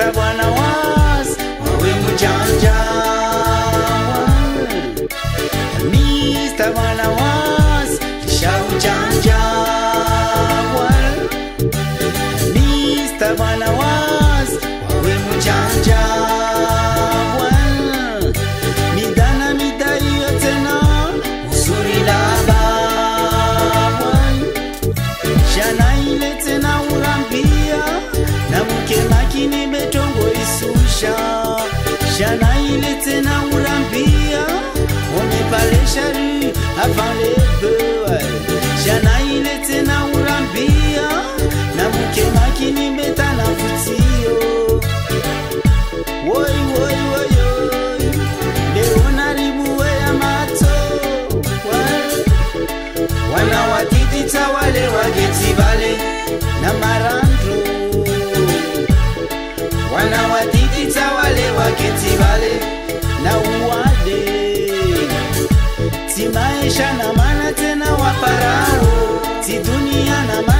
Está buena haki nimetongoisusha, shana ile tena urambia umepalesha si maisha na mana tena wafarao si dunia na mana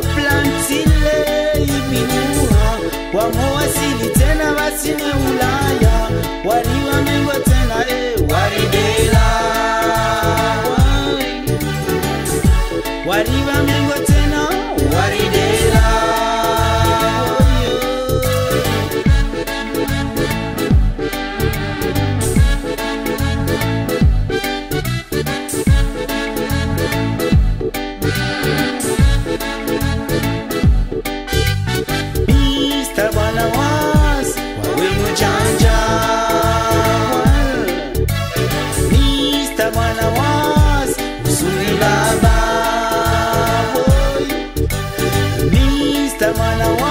plantile iminua wamoasili tena basime Ulaya. Waliwa mana